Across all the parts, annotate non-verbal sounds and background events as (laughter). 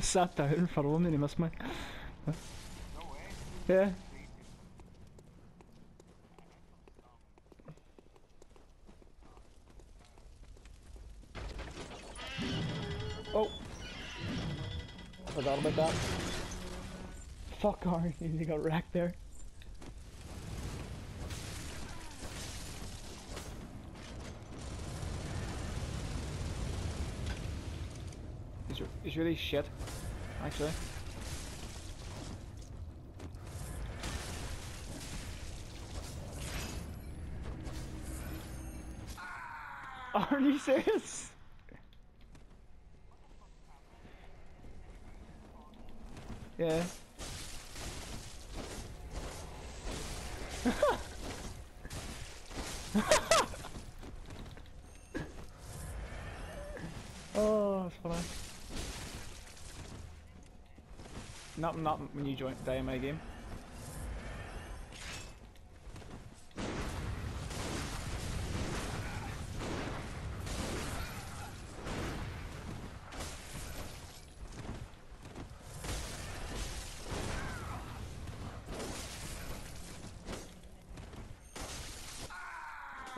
sat down for one and he missed me. No way. Yeah. Oh. Forgot about that. Fuck Ari, he got wrecked there. Re- he's really shit, actually. (laughs) Are you serious? Yeah. (laughs) oh, that's funny. Not, not when you join in my game.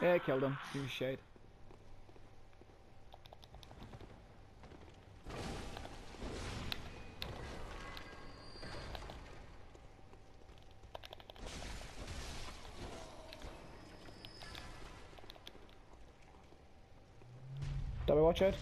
Yeah, I killed him. He was shade. Do we watch it?